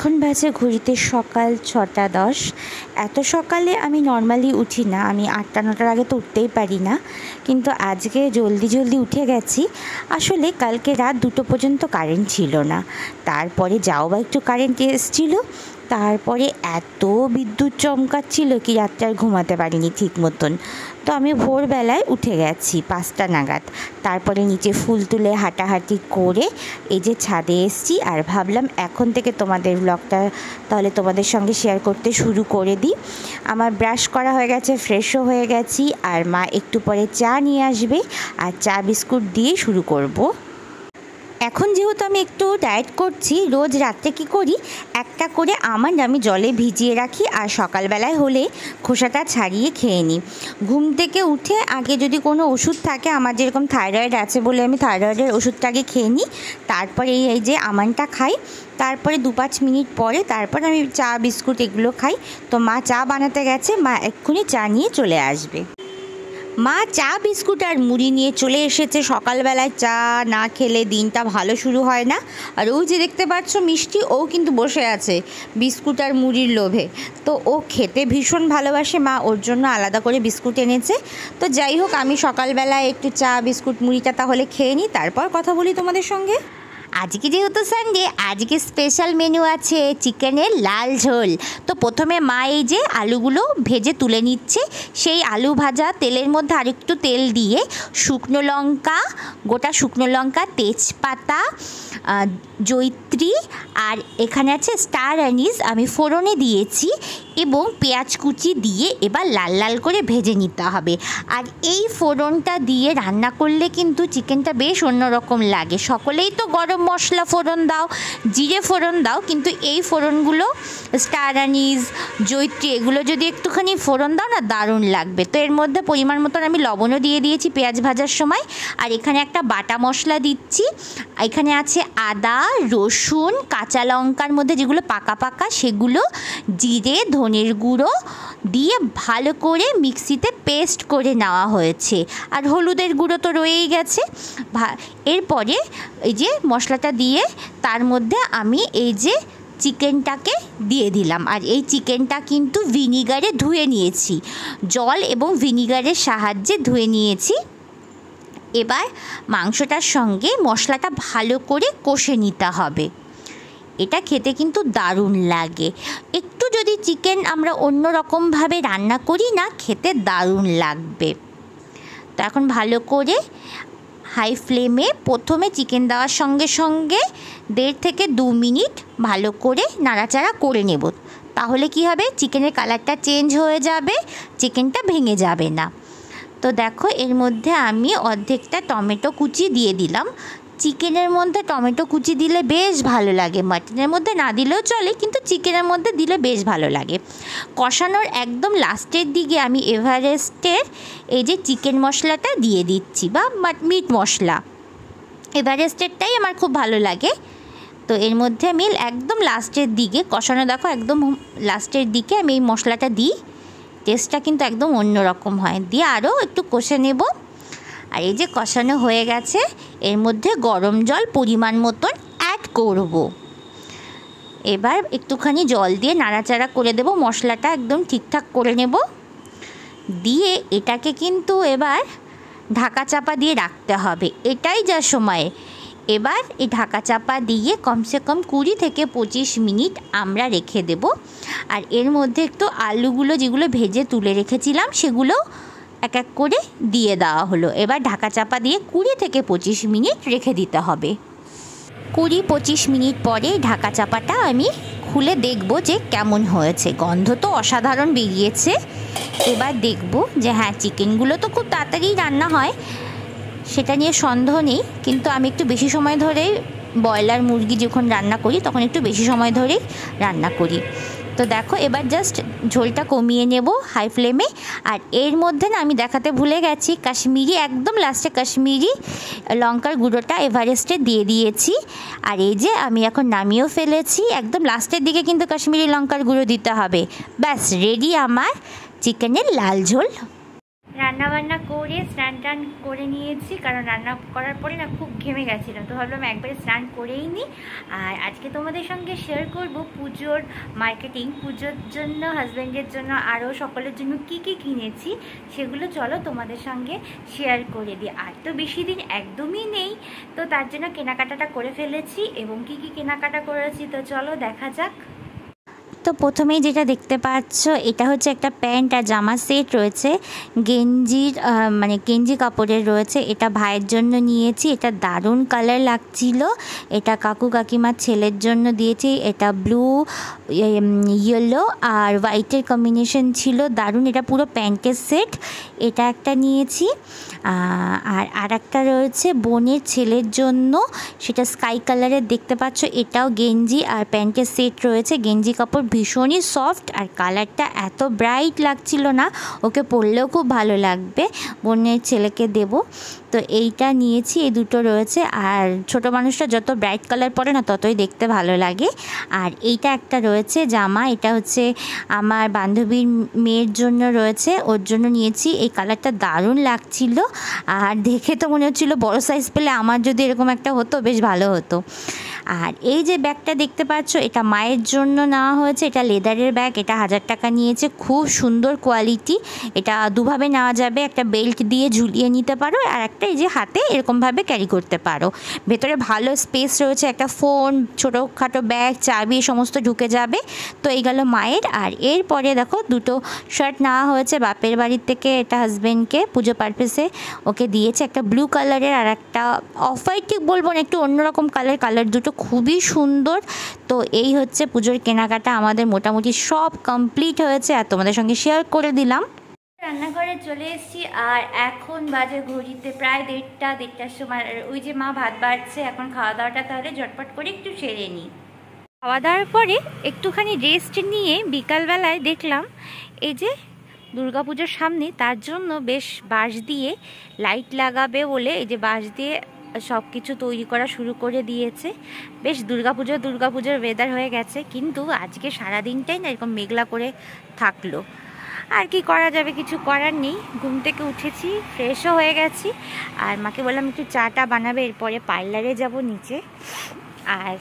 এখন বাজে ঘড়িতে সকাল ছটা দশ। এত সকালে আমি নর্মালি উঠি না। আমি আটটা, নটার আগে তো উঠতেই পারি না। কিন্তু আজকে জলদি জলদি উঠে গেছি। আসলে কালকে রাত দুটো পর্যন্ত কারেন্ট ছিল না। তারপরে যাও বা একটু কারেন্ট এসেছিল তারপরে এত বিদ্যুৎ চমকাচ্ছিল কি রাত্রে আর ঘুমাতে পারিনি ঠিক মতন। তো আমি ভোরবেলায় উঠে গেছি পাঁচটা নাগাদ। তারপরে নিচে ফুল তুলে হাঁটাহাঁটি করে এই যে ছাদে এসছি আর ভাবলাম এখন থেকে তোমাদের ব্লগটা তাহলে তোমাদের সঙ্গে শেয়ার করতে শুরু করে দিই। আমার ব্রাশ করা হয়ে গেছে ফ্রেশও হয়ে গেছি আর মা একটু পরে চা নিয়ে আসবে আর চা বিস্কুট দিয়ে শুরু করব। এখন যেহেতু আমি একটু ডায়েট করছি, রোজ রাত্রে কি করি? একটা করে আমন্ড আমি জলে ভিজিয়ে রাখি আর সকালবেলায় হলে খোসাটা ছাড়িয়ে খেয়ে নিই। ঘুম থেকে উঠে আগে যদি কোনো ওষুধ থাকে, আমার যেরকম থাইরয়েড আছে বলে আমি থাইরয়েডের ওষুধটা আগে খেয়ে নিই। তারপরে এই যে আমন্ডটা খাই, তারপরে দু পাঁচ মিনিট পরে তারপর আমি চা, বিস্কুট এগুলো খাই। তো মা চা বানাতে গেছে, মা এক্ষুনি চা নিয়ে চলে আসবে। মা চা, বিস্কুট আর মুড়ি নিয়ে চলে এসেছে। সকালবেলায় চা না খেলে দিনটা ভালো শুরু হয় না। আর ও যে দেখতে পাচ্ছ মিষ্টি, ও কিন্তু বসে আছে বিস্কুট আর মুড়ির লোভে। তো ও খেতে ভীষণ ভালোবাসে মা, ওর জন্য আলাদা করে বিস্কুট এনেছে। তো যাই হোক, আমি সকালবেলায় একটু চা, বিস্কুট, মুড়িটা তাহলে খেয়ে নিই। তারপর কথা বলি তোমাদের সঙ্গে। আজকে যেহেতু সানডে আজকে স্পেশাল মেনু আছে চিকেনের লাল ঝোল। তো প্রথমে মা এই যে আলুগুলো ভেজে তুলে নিচ্ছে, সেই আলু ভাজা তেলের মধ্যে আরেকটু তেল দিয়ে শুকনো লঙ্কা, গোটা শুকনো লঙ্কা, তেজপাতা জৈত্রী, আর এখানে আছে স্টার অ্যানিস আমি ফোড়নে দিয়েছি এবং পেঁয়াজ কুচি দিয়ে এবার লাল লাল করে ভেজে নিতে হবে। আর এই ফোড়নটা দিয়ে রান্না করলে কিন্তু চিকেনটা বেশ অন্যরকম লাগে। সকলেই তো গরম মশলা ফোড়ন দাও, জিরে ফোড়ন দাও, কিন্তু এই ফোড়নগুলো স্টার আনিস জৈত্রী এগুলো যদি একটুখানি ফোড়ন দাও না, দারুণ লাগবে। তো এর মধ্যে পরিমাণ মতন আমি লবণও দিয়ে দিয়েছি পেঁয়াজ ভাজার সময়। আর এখানে একটা বাটা মশলা দিচ্ছি। এখানে আছে আদা, রসুন, কাঁচা লঙ্কার মধ্যে যেগুলো পাকা পাকা, সেগুলো, জিরে, ধনের গুঁড়ো দিয়ে ভালো করে মিক্সিতে পেস্ট করে নেওয়া হয়েছে। আর হলুদের গুঁড়ো তো রয়েই গেছে। এরপরে এই যে মশলাটা দিয়ে তার মধ্যে আমি এই যে চিকেনটাকে দিয়ে দিলাম। আর এই চিকেনটা কিন্তু ভিনিগারে ধুয়ে নিয়েছি। জল এবং ভিনিগারের সাহায্যে ধুয়ে নিয়েছি। এবার মাংসটার সঙ্গে মশলাটা ভালো করে কষে নিতে হবে। এটা খেতে কিন্তু দারুণ লাগে। একটু যদি চিকেন আমরা অন্য রকমভাবে রান্না করি না, খেতে দারুণ লাগবে। তো এখন ভালো করে হাই ফ্লেমে প্রথমে চিকেন দেওয়ার সঙ্গে সঙ্গে দেড় থেকে দু মিনিট ভালো করে নাড়াচাড়া করে নেব। তাহলে কি হবে? চিকেনের কালারটা চেঞ্জ হয়ে যাবে চিকেনটা ভেঙে যাবে না। তো দেখো, এর মধ্যে আমি অর্ধেকটা টমেটো কুচি দিয়ে দিলাম। চিকেনের মধ্যে টমেটো কুচি দিলে বেশ ভালো লাগে। মাটনের মধ্যে না দিলেও চলে, কিন্তু চিকেনের মধ্যে দিলে বেশ ভালো লাগে। কষানোর একদম লাস্টের দিকে আমি এভারেস্টের এই যে চিকেন মশলাটা দিয়ে দিচ্ছি, বা মিট মশলা। এভারেস্টেরটাই আমার খুব ভালো লাগে। তো এর মধ্যে আমি একদম লাস্টের দিকে, কষানো দেখো একদম লাস্টের দিকে আমি এই মশলাটা দিই। টেস্টটা কিন্তু একদম অন্যরকম হয়। দিয়ে আরও একটু কষে নেব। আর এই যে কষানো হয়ে গেছে এর মধ্যে গরম জল পরিমাণ মতন অ্যাড করব। এবার একটুখানি জল দিয়ে নাড়াচাড়া করে দেব, মশলাটা একদম ঠিকঠাক করে নেব। দিয়ে এটাকে কিন্তু এবার ঢাকা চাপা দিয়ে রাখতে হবে, এটাই যা সময়। এবার এই ঢাকা চাপা দিয়ে কমসে কম কুড়ি থেকে পঁচিশ মিনিট আমরা রেখে দেব। আর এর মধ্যে একটু আলুগুলো যেগুলো ভেজে তুলে রেখেছিলাম, সেগুলো এক এক করে দিয়ে দেওয়া হলো। এবার ঢাকা চাপা দিয়ে কুড়ি থেকে পঁচিশ মিনিট রেখে দিতে হবে। কুড়ি পঁচিশ মিনিট পরে ঢাকা চাপাটা আমি খুলে দেখব যে কেমন হয়েছে। গন্ধ তো অসাধারণ বেরিয়েছে। এবার দেখব যে হ্যাঁ চিকেনগুলো তো খুব তাড়াতাড়ি রান্না হয়, সেটা নিয়ে সন্দেহ নেই। কিন্তু আমি একটু বেশি সময় ধরে ব্রয়লার মুরগি যখন রান্না করি, তখন একটু বেশি সময় ধরেই রান্না করি। তো দেখো, এবার জাস্ট ঝোলটা কমিয়ে নেব হাই ফ্লেমে আর এর মধ্যে না, আমি দেখাতে ভুলে গেছি, কাশ্মীরি, একদম লাস্টে কাশ্মীরি লঙ্কার গুঁড়োটা এভারেস্টে দিয়ে দিয়েছি। আর এই যে, আমি এখন নামিয়েও ফেলেছি। একদম লাস্টের দিকে কিন্তু কাশ্মীরি লঙ্কার গুঁড়ো দিতে হবে। ব্যাস রেডি আমার চিকেনের লাল ঝোল। রান্না বান্না করে স্নান টান করে নিয়েছি, কারণ রান্না করার পরে না খুব ঘেমে গেছিলাম তো ভাবলাম একবারে স্নান করেই নিই আর আজকে তোমাদের সঙ্গে শেয়ার করব পুজোর মার্কেটিং পুজোর জন্য হাজব্যান্ডের জন্য আরও সকলের জন্য কি কি কিনেছি, সেগুলো চলো তোমাদের সঙ্গে শেয়ার করে দিই। আর তো বেশি দিন একদমই নেই, তো তার জন্য কেনাকাটাটা করে ফেলেছি, এবং কি কি কেনাকাটা করেছি তো চলো দেখা যাক। তো প্রথমেই যেটা দেখতে পাচ্ছ, এটা হচ্ছে একটা প্যান্ট আর জামা সেট রয়েছে। গেঞ্জির মানে গেঞ্জি কাপড়ের রয়েছে। এটা ভাইয়ের জন্য নিয়েছি। এটা দারুণ কালার লাগছিল। এটা কাকু কাকিমার ছেলের জন্য দিয়েছি। এটা ব্লু ইয়েলো আর হোয়াইটের কম্বিনেশন ছিল। দারুণ, এটা পুরো প্যান্টের সেট। এটা একটা নিয়েছি। আর আর একটা রয়েছে বোনের ছেলের জন্য। সেটা স্কাই কালারের দেখতে পাচ্ছ। এটাও গেঞ্জি আর প্যান্টের সেট রয়েছে। গেঞ্জি কাপড় ভীষণই সফট আর কালারটা এত ব্রাইট লাগছিল না, ওকে পরলেও খুব ভালো লাগবে। বোনের ছেলেকে দেব। তো এইটা নিয়েছি, এই দুটো রয়েছে। আর ছোট মানুষটা যত ব্রাইট কালার পরে না, ততই দেখতে ভালো লাগে। আর এইটা একটা রয়েছে জামা, এটা হচ্ছে আমার বান্ধবীর মেয়ের জন্য রয়েছে। ওর জন্য নিয়েছি। এই কালারটা দারুণ লাগছিল। আর দেখে তো মনে হচ্ছিল বড় সাইজ পেলে আমার যদি এরকম একটা হতো, বেশ ভালো হতো। আর এই যে ব্যাগটা দেখতে পাচ্ছ, এটা মায়ের জন্য নেওয়া হয়েছে, এটা লেদারের ব্যাগ, এটা হাজার টাকা নিয়েছে, খুব সুন্দর কোয়ালিটি, এটা দুভাবে নেওয়া যাবে, একটা বেল্ট দিয়ে ঝুলিয়ে নিতে পারো, আর একটা এই যে হাতে এরকমভাবে ক্যারি করতে পারো। ভেতরে ভালো স্পেস রয়েছে, একটা ফোন ছোটোখাটো ব্যাগ চাবি সমস্ত ঢুকে যাবে। তো এই গেল মায়ের, আর এরপরে দেখো দুটো শার্ট নেওয়া হয়েছে, বাপের বাড়ির থেকে এটা হাজব্যান্ডকে পুজো পারপাসে ওকে দিয়েছে, একটা ব্লু কালারের আর একটা, অফ হোয়াইট ঠিক বলব না, একটু অন্যরকম কালার কালার দুটো খুবই সুন্দর। তো এই হচ্ছে পুজোর কেনাকাটা, আমাদের মোটামুটি সব কমপ্লিট হয়েছে আর তোমাদের সঙ্গে শেয়ার করে দিলাম। রান্নাঘরে চলে এসেছি আর এখন বাজে ঘড়িতে প্রায় দেড়টা, দেড়টার সময়। ওই যে মা ভাত বাড়ছে, এখন খাওয়া দাওয়াটা তাহলে ঝটপট করে একটু সেরে নিই। খাওয়া দাওয়ার পরে একটুখানি রেস্ট নিয়ে বিকালবেলায় দেখলাম, এই যে দুর্গাপুজোর সামনে তার জন্য বেশ বাঁশ দিয়ে লাইট লাগাবে বলে, এই যে বাঁশ দিয়ে সব কিছু তৈরি করা শুরু করে দিয়েছে। বেশ দুর্গাপুজো দুর্গাপুজোর ওয়েদার হয়ে গেছে, কিন্তু আজকে সারাদিনটাই না এরকম মেঘলা করে থাকল। আর কি করা যাবে কিছু করার নেই, ঘুম থেকে উঠেছি ফ্রেশও হয়ে গেছি। আর মাকে বললাম একটু চাটা বানাবে, এরপরে পার্লারে যাব নিচে। আর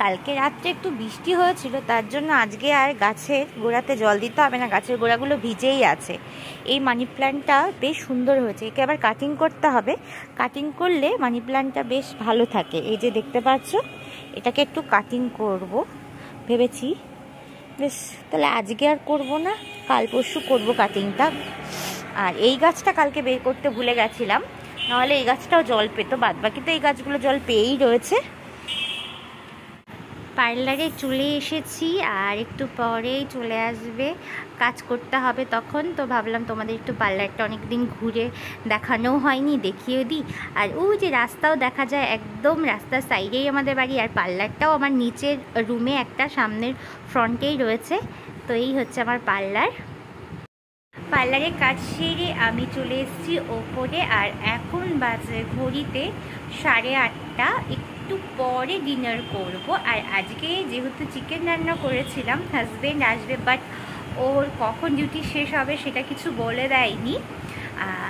কালকে রাত্রে একটু বৃষ্টি হয়েছিল, তার জন্য আজকে আর গাছের গোড়াতে জল দিতে হবে না, গাছের গোড়াগুলো ভিজেই আছে। এই মানি প্ল্যান্টটা বেশ সুন্দর হয়েছে, একে আবার কাটিং করতে হবে। কাটিং করলে মানি প্ল্যান্টটা বেশ ভালো থাকে। এই যে দেখতে পাচ্ছ, এটাকে একটু কাটিং করব, ভেবেছি। বেশ, তাহলে আজকে আর করব না, কাল পরশু করব কাটিংটা। আর এই গাছটা কালকে বের করতে ভুলে গেছিলাম, নাহলে এই গাছটাও জল পেতো বাদ বাকি তো এই গাছগুলো জল পেয়েই রয়েছে। পার্লারে চলে এসেছি আর একটু পরেই চলে আসবে। কাজ করতে হবে তখন। তো ভাবলাম তোমাদের একটু পার্লারটা অনেক দিন ঘুরে দেখানোও হয়নি, দেখিয়েও দিই। আর ও যে রাস্তাও দেখা যায় একদম রাস্তার সাইডেই আমাদের বাড়ি। আর পার্লারটাও আমার নিচের রুমে একটা, সামনের ফ্রন্টেই রয়েছে। তো এই হচ্ছে আমার পার্লার। পার্লারের কাজ সেরে আমি চলে এসেছি ওপরে। আর এখন বাজে ঘড়িতে সাড়ে আটটা। একটু পরে ডিনার করব। আর আজকে যেহেতু চিকেন রান্না করেছিলাম হাজব্যান্ড আসবে বাট ওর কখন ডিউটি শেষ হবে সেটা কিছু বলে দেয়নি।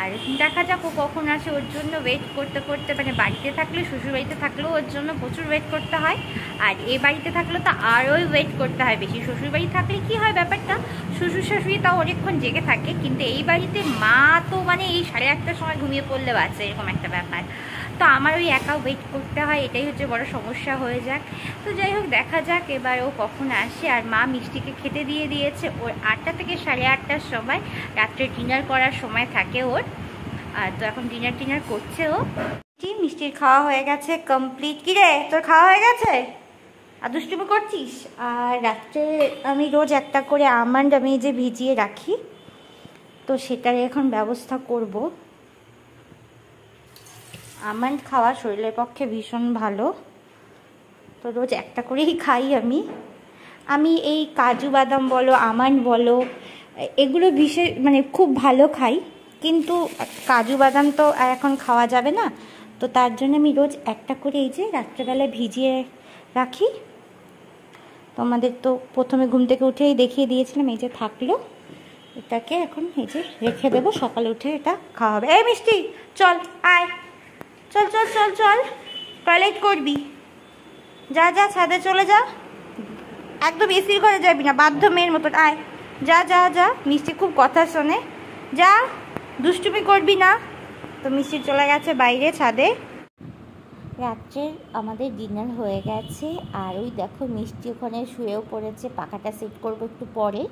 আর দেখা যাক ও কখন আসে ওর জন্য ওয়েট করতে করতে মানে বাড়িতে থাকলে, শ্বশুরবাড়িতে থাকলেও ওর জন্য প্রচুর ওয়েট করতে হয়। আর এ বাড়িতে থাকলে তো আরোই ওয়েট করতে হয় বেশি। শ্বশুরবাড়ি থাকলে কি হয় ব্যাপারটা? শ্বশুর শাশুড়ি তাও অনেকক্ষণ জেগে থাকে, কিন্তু এই বাড়িতে মা তো মানে এই সাড়ে আটটার সময় ঘুমিয়ে পড়লে বাচ্চা এরকম একটা ব্যাপার। তো আমার ওই একা ওয়েট করতে হয়, এটাই হচ্ছে বড় সমস্যা হয়ে যাক। তো যাই হোক, দেখা যাক এবার ও কখন আসে। আর মা মিষ্টিকে খেতে দিয়ে দিয়েছে। ওর আটটা থেকে সাড়ে আটটার সময়, রাত্রে ডিনার করার সময় থাকে ওর। আর তো এখন ডিনার টিনার করছে ও। মিষ্টির খাওয়া হয়ে গেছে কমপ্লিট কি রে, তোর খাওয়া হয়ে গেছে? আর দুষ্টুমি করছিস? আর রাত্রে আমি রোজ একটা করে আমন্ড আমি যে ভিজিয়ে রাখি, তো সেটার এখন ব্যবস্থা করব। আমন্ড খাওয়া শরীরের পক্ষে ভীষণ ভালো। তো রোজ একটা করেই খাই আমি। আমি এই কাজু বাদাম বলো, আমন্ড বলো, এগুলো বিশেষ মানে খুব ভালো খাই। কিন্তু কাজু বাদাম তো এখন খাওয়া যাবে না। তো তার জন্য আমি রোজ একটা করে এই যে রাত্রেবেলায় ভিজিয়ে রাখি। তোমাদের তো প্রথমে ঘুম থেকে উঠেই দেখিয়ে দিয়েছিলাম, এই যে থাকল। এটাকে এখন এই যে রেখে দেবো, সকালে উঠে এটা খাওয়া হবে। এই মিষ্টি, চল, আয়। চল চল চল চল। টয়লেট করবি। যা যা, ছাদে চলে যা। একদম এসির ঘরে যাবি না, বাধ্য মেয়ের মতন। আয়। যা যা যা। মিষ্টি খুব কথা শোনে। যা, দুষ্টুমি করবি না। তো মিষ্টি চলে গেছে বাইরে ছাদে। রাত্রের আমাদের ডিনার হয়ে গেছে। আর ওই দেখো মিষ্টি ওখানে শুয়েও পড়েছে। পাখাটা সেট করব একটু পরে।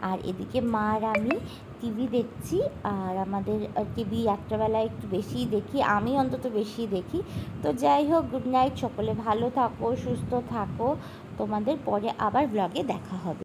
আর এদিকে মা আর আমি টিভি দেখছি, আর আমাদের টিভি রাত্রেবেলা একটু বেশিই দেখি, আমি অন্তত বেশি দেখি। তো যাই হোক গুড নাইট সকলে, ভালো থাকো, সুস্থ থাকো। তোমাদের পরে আবার ব্লগে দেখা হবে।